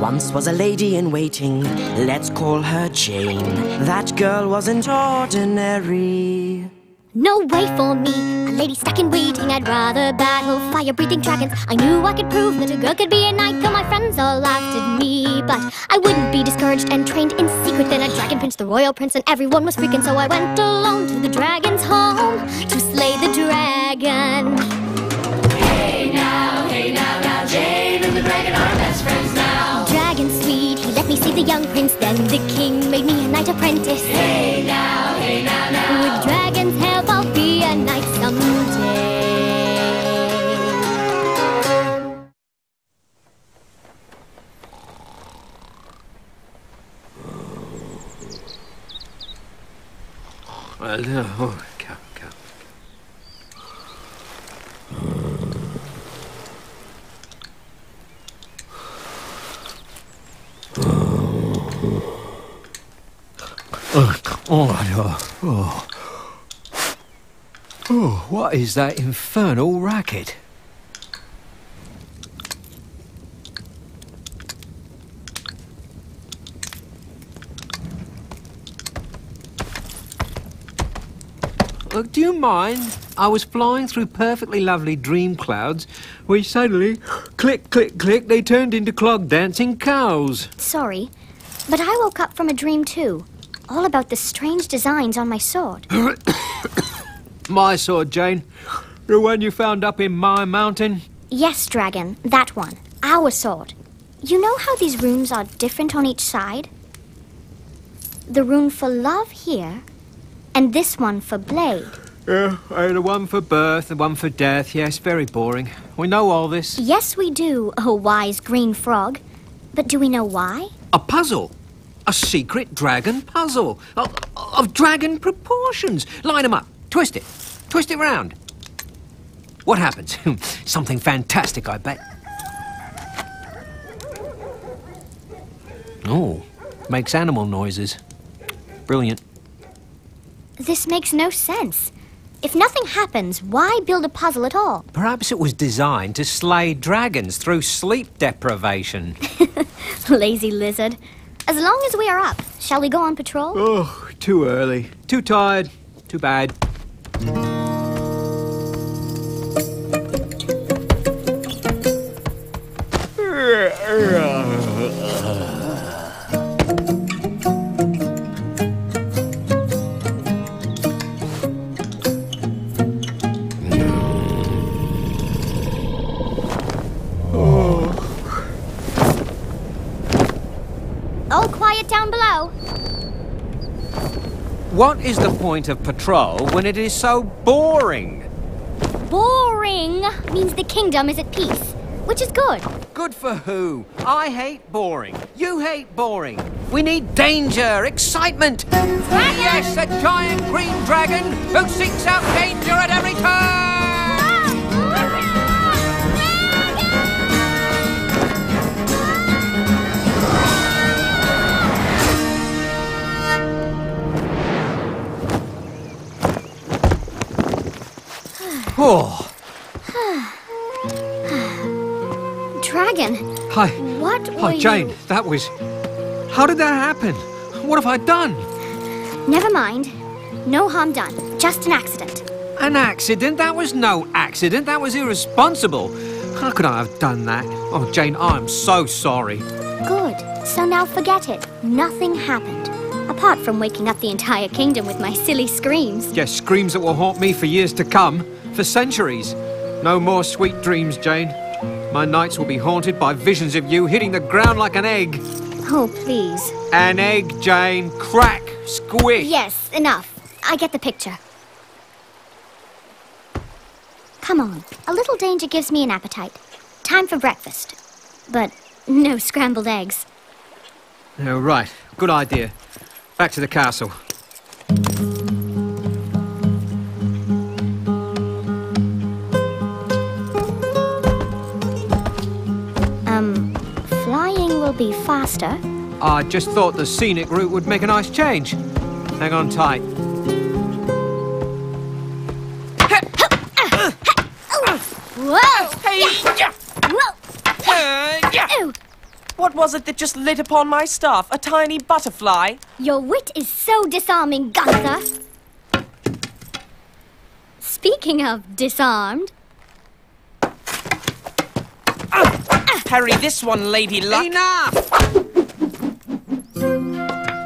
once was a lady in waiting. Let's call her Jane. That girl wasn't ordinary. No way for me, a lady stuck in waiting. I'd rather battle fire breathing dragons. I knew I could prove that a girl could be a knight, though my friends all laughed at me. But I wouldn't be discouraged and trained in secret. Then a dragon pinched the royal prince, and everyone was freaking. So I went alone to the dragon's home to slay the dragon. Young prince. Then the king made me a knight apprentice. Hey now, hey now, now. With dragon's help, I'll be a knight someday. Well, no, oh, come, come. Oh, oh, oh. What is that infernal racket? Look, do you mind? I was flying through perfectly lovely dream clouds, which suddenly, click, click, click, they turned into clog dancing cows. Sorry, but I woke up from a dream too. All about the strange designs on my sword. My sword, Jane. The one you found up in my mountain. Yes, dragon, that one. Our sword. You know how these runes are different on each side? The rune for love here, and this one for blade. Yeah, uh, the one for birth, the one for death. Yes, very boring. We know all this. Yes, we do, oh wise green frog. But do we know why? A puzzle. A secret dragon puzzle. Of, of dragon proportions. Line them up. Twist it. Twist it round. What happens? Something fantastic, I bet. Oh, makes animal noises. Brilliant. This makes no sense. If nothing happens, why build a puzzle at all? Perhaps it was designed to slay dragons through sleep deprivation. Lazy lizard. As long as we are up, shall we go on patrol? Oh, too early. Too tired. Too bad. What is the point of patrol when it is so boring? Boring means the kingdom is at peace, which is good. Good for who? I hate boring. You hate boring. We need danger, excitement. Yes, a giant green dragon who seeks out danger at every turn. Oh, Dragon, hi. what Hi, Jane. you... That was. How did that happen? What have I done? Never mind. No harm done. Just an accident. An accident? That was no accident. That was irresponsible. How could I have done that? Oh, Jane, I'm so sorry. Good. So now forget it. Nothing happened. Apart from waking up the entire kingdom with my silly screams. Yes, screams that will haunt me for years to come, for centuries. No more sweet dreams, Jane. My nights will be haunted by visions of you hitting the ground like an egg. Oh, please. An egg, Jane. Crack. Squish. Yes, enough. I get the picture. Come on. A little danger gives me an appetite. Time for breakfast. But no scrambled eggs. Oh, right. Good idea. Back to the castle. Be faster. I just thought the scenic route would make a nice change. Hang on tight. Whoa! Whoa! What was it that just lit upon my staff? A tiny butterfly? Your wit is so disarming, Gunther. Speaking of disarmed, ah. Parry this one, Lady Luck. Enough!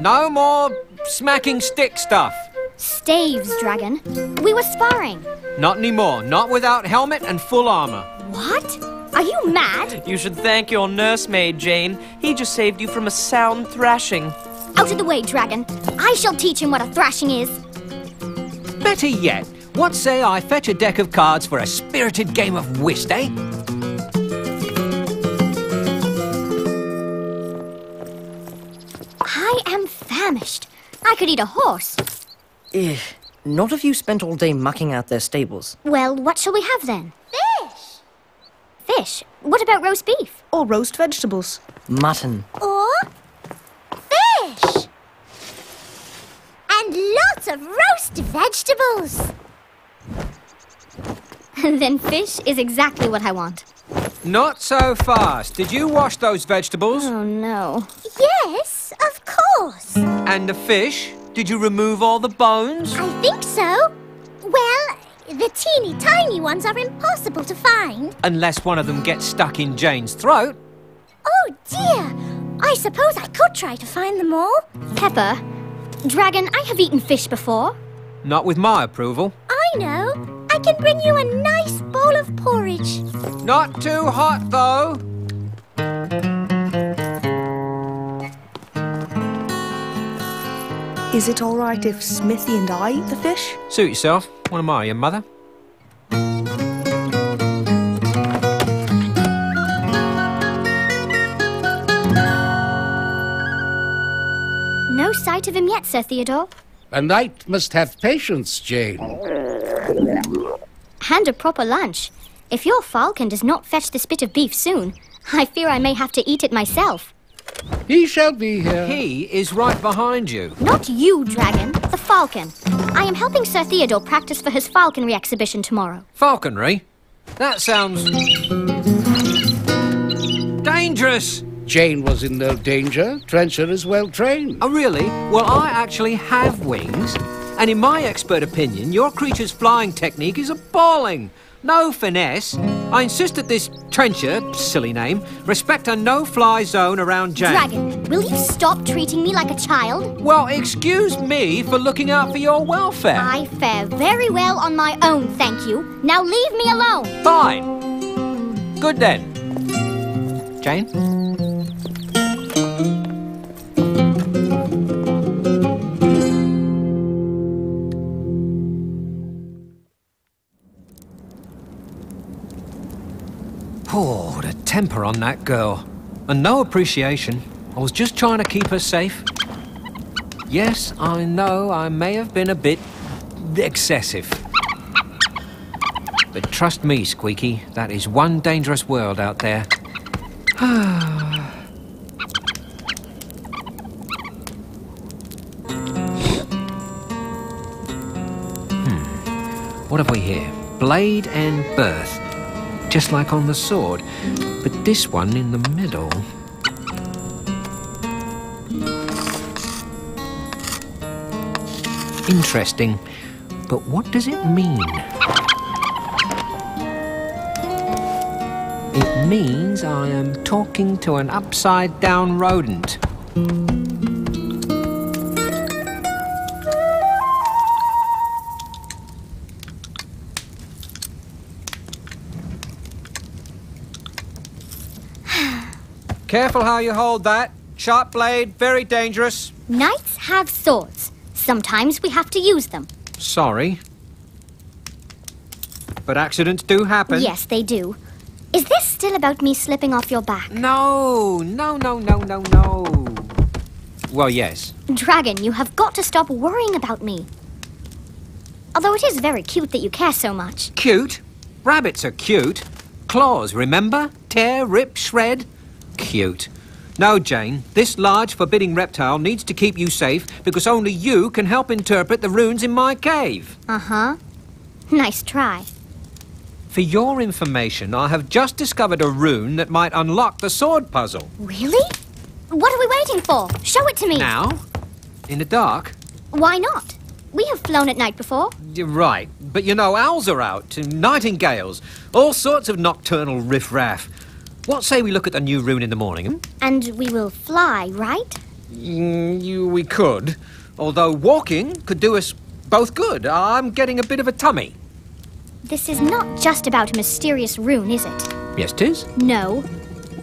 No more smacking stick stuff. staves, Dragon. We were sparring. Not anymore. Not without helmet and full armor. What? Are you mad? You should thank your nursemaid, Jane. He just saved you from a sound thrashing. Out of the way, Dragon. I shall teach him what a thrashing is. Better yet, what say I fetch a deck of cards for a spirited game of whist, eh? Famished. I could eat a horse. Eh, not if you spent all day mucking out their stables. Well, what shall we have then? Fish. Fish? What about roast beef? Or roast vegetables. Mutton. Or fish. And lots of roast vegetables. And then fish is exactly what I want. Not so fast. Did you wash those vegetables? Oh no. Yes, of course. And the fish? Did you remove all the bones? I think so. Well, the teeny tiny ones are impossible to find. Unless one of them gets stuck in Jane's throat. Oh dear! I suppose I could try to find them all. Pepper, Dragon, I have eaten fish before. Not with my approval. I know. I can bring you a nice bowl of porridge. Not too hot, though. Is it all right if Smithy and I eat the fish? Suit yourself. What am I, your mother? No sight of him yet, Sir Theodore. A knight must have patience, Jane. And a proper lunch. If your falcon does not fetch this bit of beef soon, I fear I may have to eat it myself. He shall be here. He is right behind you. Not you, Dragon, the falcon. I am helping Sir Theodore practice for his falconry exhibition tomorrow. Falconry? That sounds. dangerous! Jane was in no danger. Trencher is well trained. Oh, really? Well, I actually have wings. And in my expert opinion, your creature's flying technique is appalling. No finesse. I insist that this trencher, silly name, respect a no-fly zone around Jane. Dragon, will you stop treating me like a child? Well, excuse me for looking out for your welfare. I fare very well on my own, thank you. Now leave me alone. Fine. Good then. Jane? Temper on that girl. And no appreciation. I was just trying to keep her safe. Yes, I know I may have been a bit excessive. But trust me, Squeaky, that is one dangerous world out there. hmm. What have we here? Blade and birth. Just like on the sword. But this one in the middle. Interesting. But what does it mean? It means I am talking to an upside down rodent. Careful how you hold that. Sharp blade, very dangerous. Knights have swords. Sometimes we have to use them. Sorry. But accidents do happen. Yes, they do. Is this still about me slipping off your back? No, no, no, no, no, no. Well, yes. Dragon, you have got to stop worrying about me. Although it is very cute that you care so much. Cute. Rabbits are cute. Claws, remember? Tear, rip, shred. Cute. No, Jane, this large, forbidding reptile needs to keep you safe because only you can help interpret the runes in my cave. Uh huh. Nice try. For your information, I have just discovered a rune that might unlock the sword puzzle. Really? What are we waiting for? Show it to me. Now? In the dark? Why not? We have flown at night before. You're right, but you know, owls are out, nightingales, all sorts of nocturnal riffraff. What say we look at the new rune in the morning? hmm? And we will fly, right? Mm, you, we could, although walking could do us both good. I'm getting a bit of a tummy. This is not just about a mysterious rune, is it? Yes, tis. No.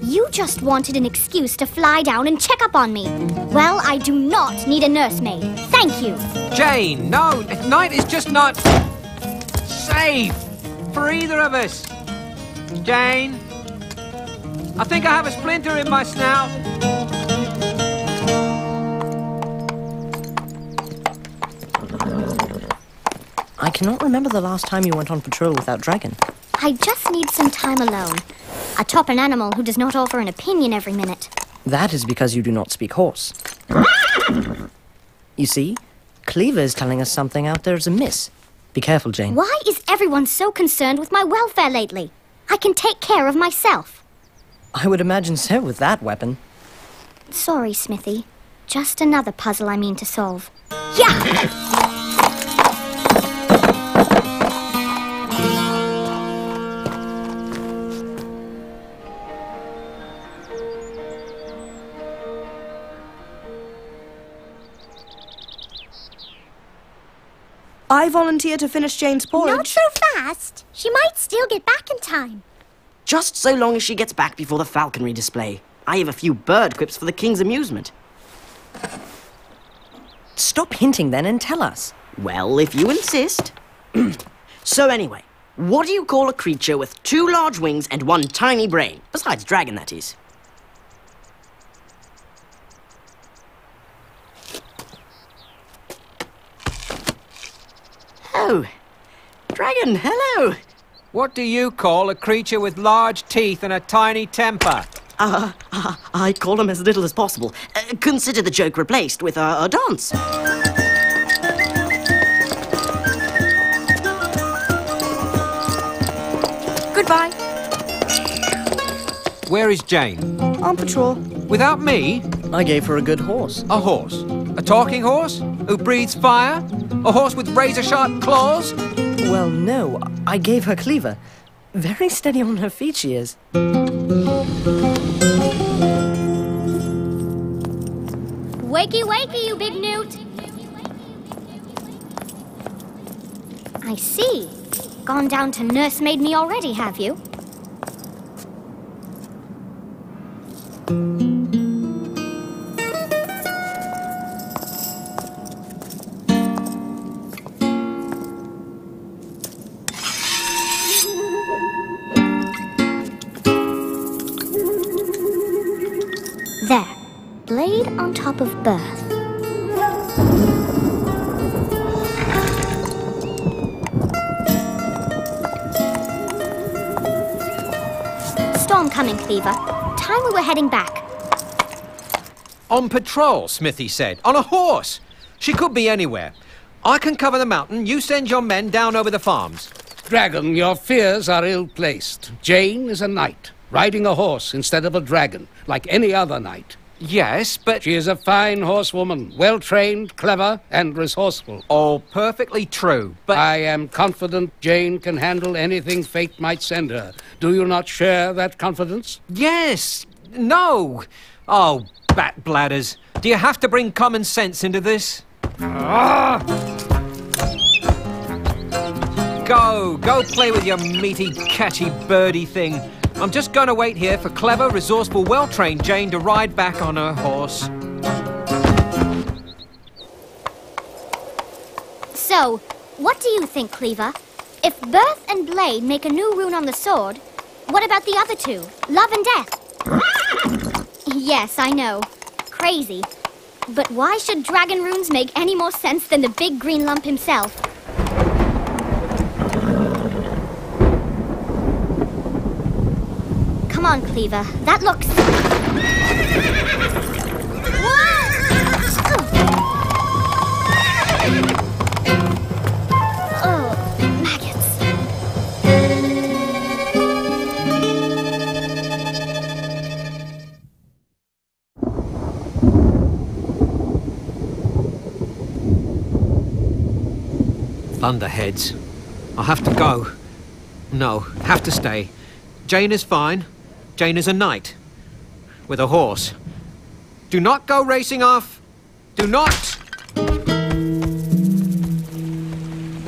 You just wanted an excuse to fly down and check up on me. Well, I do not need a nursemaid. Thank you. Jane, no, night is just not safe for either of us. Jane, I think I have a splinter in my snout. I cannot remember the last time you went on patrol without Dragon. I just need some time alone. Atop an animal who does not offer an opinion every minute. That is because you do not speak horse. you see, Cleaver is telling us something out there is amiss. Be careful, Jane. Why is everyone so concerned with my welfare lately? I can take care of myself. I would imagine so with that weapon. Sorry, Smithy. Just another puzzle I mean to solve. Yeah! I volunteer to finish Jane's porridge. Not so fast. She might still get back in time. Just so long as she gets back before the falconry display. I have a few bird quips for the king's amusement. Stop hinting then and tell us. Well, if you insist. so anyway, what do you call a creature with two large wings and one tiny brain? Besides dragon, that is. Oh, dragon, hello. What do you call a creature with large teeth and a tiny temper? Uh, uh, I call them as little as possible. Uh, consider the joke replaced with a, a dance. Goodbye. Where is Jane? On patrol. Without me? I gave her a good horse. A horse? A talking horse? Who breathes fire? A horse with razor sharp claws? Well, no, I gave her Cleaver. Very steady on her feet she is. Wakey, wakey, you big newt. I see. Gone down to nursemaid me already, have you? On top of birth. Storm coming, Cleaver. Time we were heading back. On patrol, Smithy said. On a horse. She could be anywhere. I can cover the mountain. You send your men down over the farms. Dragon, your fears are ill placed. Jane is a knight, riding a horse instead of a dragon, like any other knight. Yes, but. She is a fine horsewoman, well trained, clever, and resourceful. All perfectly true, but. I am confident Jane can handle anything fate might send her. Do you not share that confidence? Yes. No. Oh, bat bladders. Do you have to bring common sense into this? Ah! Go, go play with your meaty, catchy birdie thing. I'm just going to wait here for clever, resourceful, well trained Jane to ride back on her horse. So, what do you think, Cleaver? If Birth and Blade make a new rune on the sword, what about the other two? Love and Death? yes, I know. Crazy. But why should dragon runes make any more sense than the big green lump himself? Come on, Cleaver. That looks... oh. maggots. Thunderheads. I have to go. No, have to stay. Jane is fine. Jane is a knight. With a horse. Do not go racing off. Do not.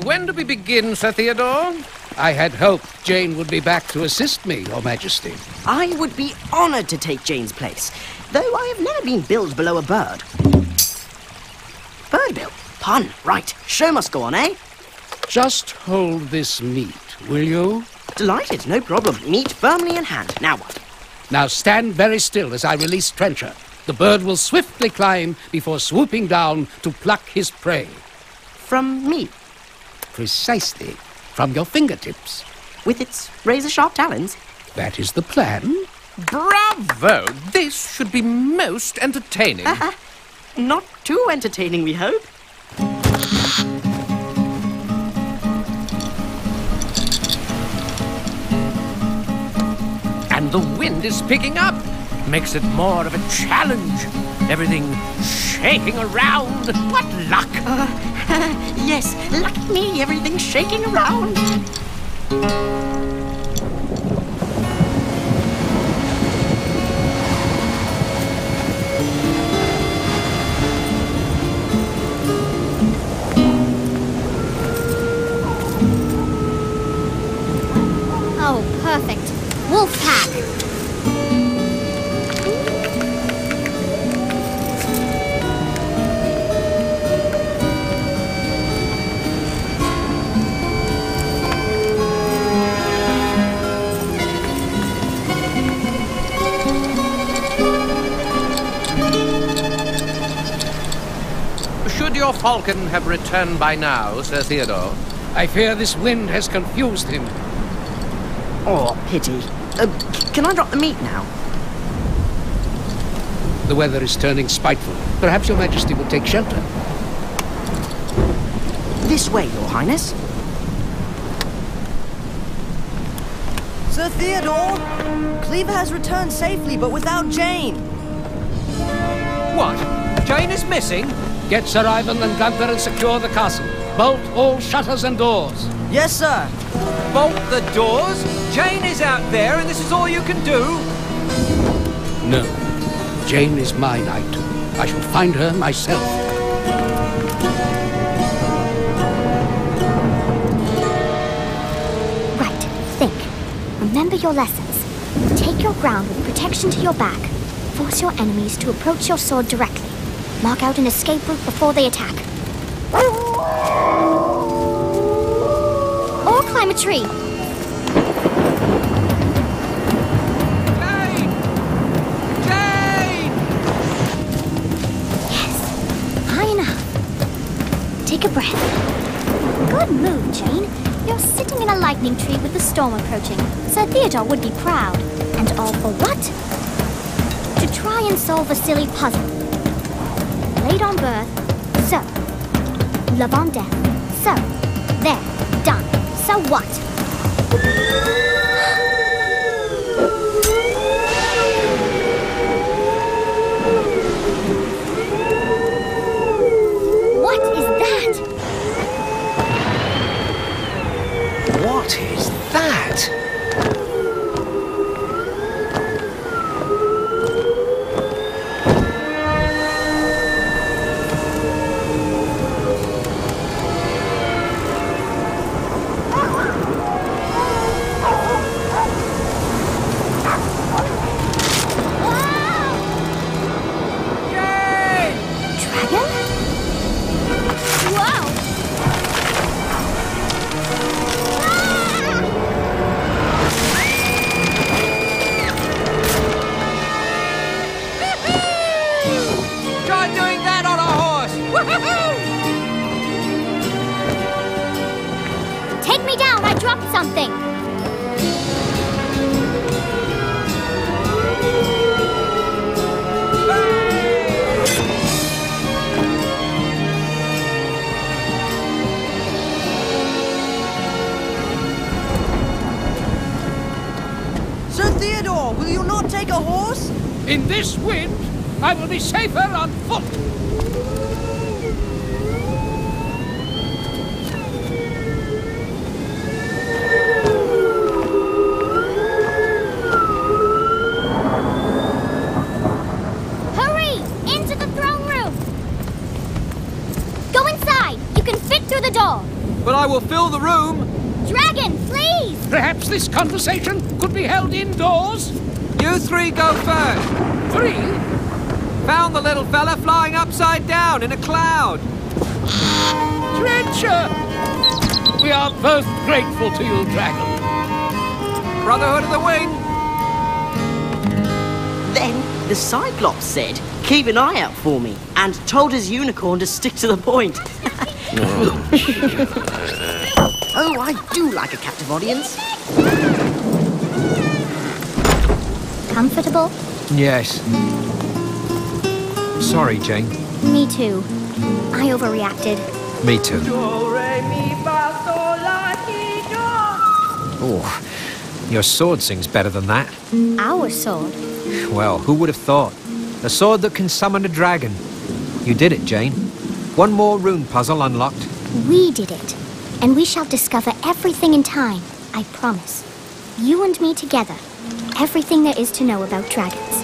When do we begin, Sir Theodore? I had hoped Jane would be back to assist me, Your Majesty. I would be honoured to take Jane's place, though I have never been billed below a bird. Bird bill? Pun, right. Show must go on, eh? Just hold this meat, will you? Delighted, no problem. Meat firmly in hand. Now what? Now stand very still as I release Trencher. The bird will swiftly climb before swooping down to pluck his prey. From me, Precisely from your fingertips. with its razor-sharp talons. That is the plan. Bravo! This should be most entertaining. Not too entertaining, we hope. And the wind is picking up. Makes it more of a challenge. Everything shaking around. What luck! Uh, yes, lucky me, everything's shaking around. Falcon have returned by now, Sir Theodore? I fear this wind has confused him. Oh, pity. Uh, can I drop the meat now? The weather is turning spiteful. Perhaps your majesty will take shelter. This way, your highness. Sir Theodore! Cleaver has returned safely, but without Jane. What? Jane is missing? Get Sir Ivan and Gunther and secure the castle. Bolt all shutters and doors. Yes, sir. Bolt the doors? Jane is out there and this is all you can do? No. Jane is my knight. I shall find her myself. Right, think. Remember your lessons. Take your ground with protection to your back. Force your enemies to approach your sword directly. Mark out an escape route before they attack. Or climb a tree. Jane! Jane! Yes, high enough. Take a breath. Good move, Jane. You're sitting in a lightning tree with the storm approaching. Sir Theodore would be proud. And all for what? To try and solve a silly puzzle. Late on birth, so. Love on death, so. There, done. So what? What is that? What is that? Dropped something! Sir Theodore, will you not take a horse? In this wind, I will be safer on foot. Will fill the room. Dragon, please! Perhaps this conversation could be held indoors? You three go first. Three? Found the little fella flying upside down in a cloud. Trencher! We are both grateful to you, Dragon. Brotherhood of the Wing. Then the Cyclops said, keep an eye out for me, and told his unicorn to stick to the point. oh, I do like a captive audience. Comfortable? Yes. Sorry, Jane. Me too. I overreacted. Me too. Oh, your sword sings better than that. Our sword. Well, who would have thought? A sword that can summon a dragon. You did it, Jane. One more rune puzzle unlocked. We did it. And we shall discover everything in time, I promise. You and me together. Everything there is to know about dragons.